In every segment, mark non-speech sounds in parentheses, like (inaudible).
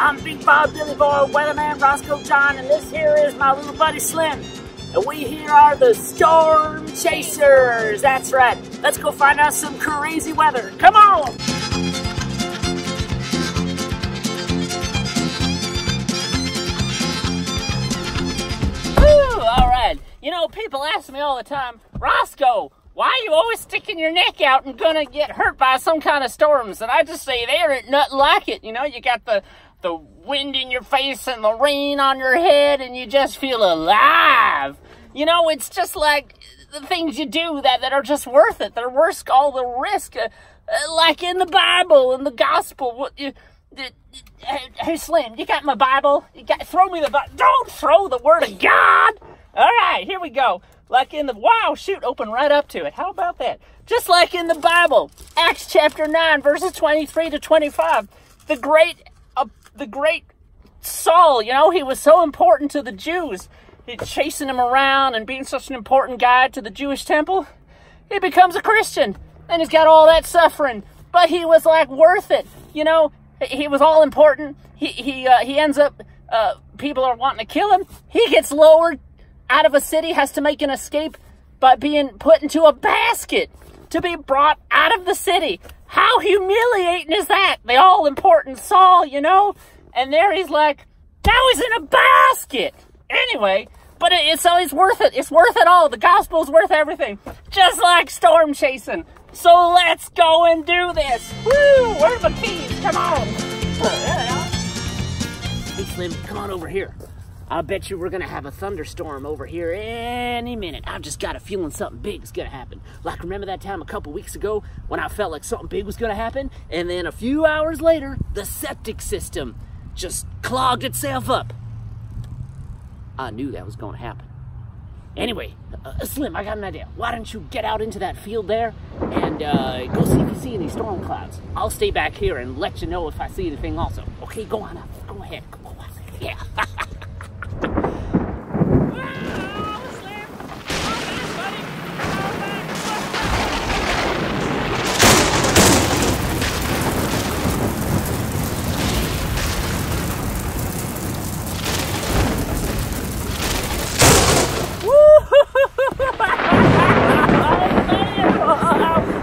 I'm Big Bob Billy Boy, Weatherman Roscoe John, and this here is my little buddy Slim. And we here are the Storm Chaserz. That's right. Let's go find out some crazy weather. Come on! All right. You know, people ask me all the time, Roscoe, why are you always sticking your neck out and gonna get hurt by some kind of storms? And I just say there ain't nothing like it. You know, you got the the wind in your face and the rain on your head, and you just feel alive. You know, it's just like the things you do that, that are just worth it. They're worth all the risk. Uh, uh, like in the Bible, in the gospel. What you, hey, hey, Slim, you got my Bible? You got, throw me the Bible. Don't throw the Word of God. All right, here we go. Like in the, wow, shoot, open right up to it. How about that? Just like in the Bible, Acts chapter 9, verses 23 to 25. The great, the great Saul, you know, he was so important to the Jews. He's chasing him around and being such an important guy to the Jewish temple. He becomes a Christian and he's got all that suffering, but he was like worth it. You know, he was all important. He, he, uh, he ends up, uh, people are wanting to kill him. He gets lowered out of a city, has to make an escape by being put into a basket to be brought out of the city. How humiliating is that? The all important Saul, you know? And there he's like, now he's in a basket. Anyway, but it, it's always worth it. It's worth it all. The gospel's worth everything. Just like storm chasing. So let's go and do this. Woo! Where's my keys? Come on. Hey, Slim, come on over here. I bet you we're gonna have a thunderstorm over here any minute. I've just got a feeling something big is gonna happen. Like remember that time a couple weeks ago when I felt like something big was gonna happen? And then a few hours later, the septic system just clogged itself up. I knew that was gonna happen. Anyway, uh, Slim, I got an idea. Why don't you get out into that field there and uh, go see if you see any storm clouds? I'll stay back here and let you know if I see anything also. Okay, go on up. Go ahead. Go on. (laughs) Yeah. (laughs)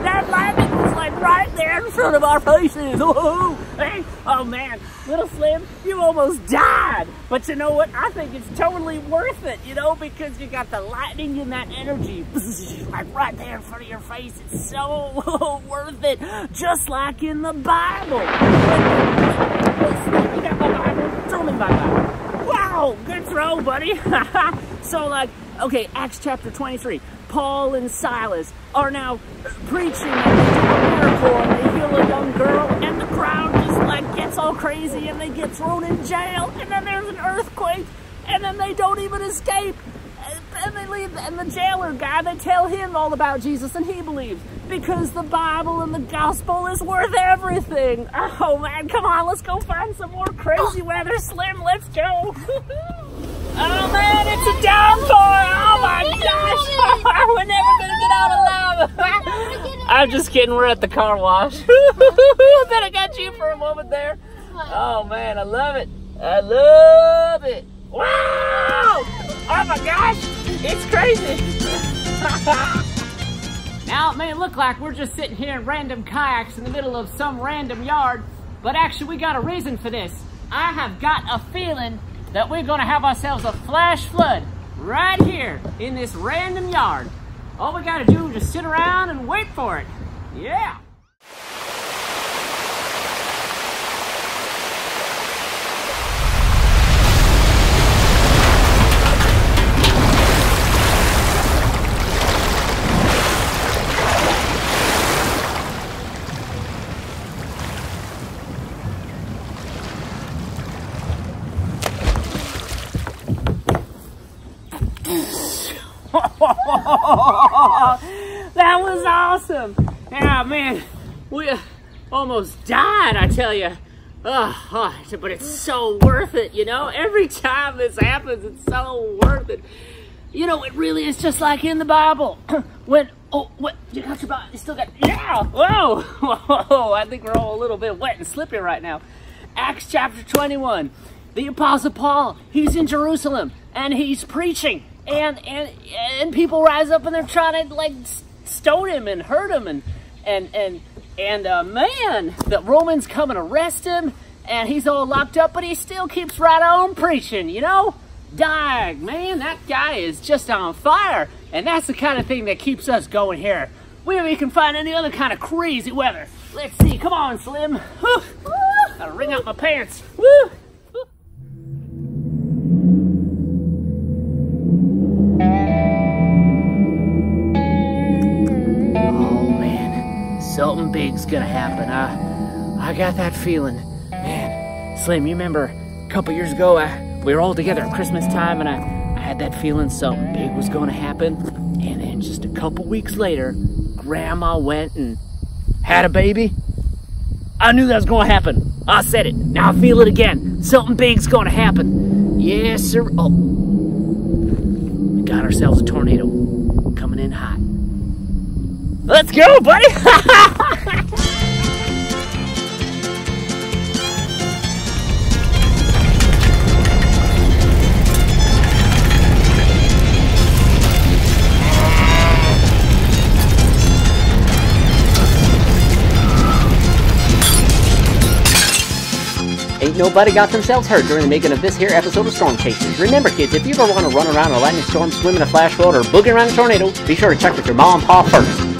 that landing was like right there in front of our faces. Whoa! (laughs) Oh, hey, oh man, little Slim, you almost died. But you know what? I think it's totally worth it, you know, because you got the lightning and that energy (laughs) like right there in front of your face. It's so (laughs) worth it, just like in the Bible. Slim, you got my Bible? Throw me my Bible. Wow, good throw, buddy. so like, okay, Acts chapter 23. Paul and Silas are now preaching and miracle and they heal a young girl and the crowd just like gets all crazy and they get thrown in jail and then there's an earthquake and then they don't even escape and they leave and the jailer guy they tell him all about Jesus and he believes because the Bible and the gospel is worth everything. Oh man, come on, let's go find some more crazy weather. Slim, let's go. (laughs) Oh man, it's a downpour! Oh my gosh! (laughs) We're never gonna get out alive! I'm just kidding, we're at the car wash. (laughs) I bet I got you for a moment there. Oh man, I love it. I love it. Wow! Oh my gosh! It's crazy! (laughs) now it may look like we're just sitting here in random kayaks in the middle of some random yard, but actually we got a reason for this. I have got a feeling that we're gonna have ourselves a flash flood right here in this random yard. All we gotta do is just sit around and wait for it. Yeah. (laughs) that was awesome. Yeah, man, we uh, almost died, I tell you. Oh, but it's so worth it, you know? Every time this happens, it's so worth it. You know, it really is just like in the Bible. (clears throat) when, oh, what, you got your Bible, you still got, yeah, whoa, (laughs) whoa, I think we're all a little bit wet and slippery right now. Acts chapter 21. The Apostle Paul, he's in Jerusalem and he's preaching. And, and, and people rise up and they're trying to like stone him and hurt him. And, and, and, and uh, man, the Romans come and arrest him and he's all locked up, but he still keeps right on preaching, you know? Dag, man, that guy is just on fire. And that's the kind of thing that keeps us going here. Where we can find any other kind of crazy weather. Let's see, come on, Slim. Whew. Gotta wring out my pants. Woo! Something big's gonna happen. I, I got that feeling. Man, Slim, you remember a couple years ago, I, we were all together at Christmas time and I, I had that feeling something big was gonna happen. And then just a couple weeks later, Grandma went and had a baby. I knew that was gonna happen. I said it. Now I feel it again. Something big's gonna happen. Yes, sir. Oh. We got ourselves a tornado coming in hot. Let's go, buddy! (laughs) Ain't nobody got themselves hurt during the making of this here episode of Storm Chaserz. Remember, kids, if you ever want to run around a lightning storm, swim in a flash flood, or boogie around a tornado, be sure to check with your mom and pop first.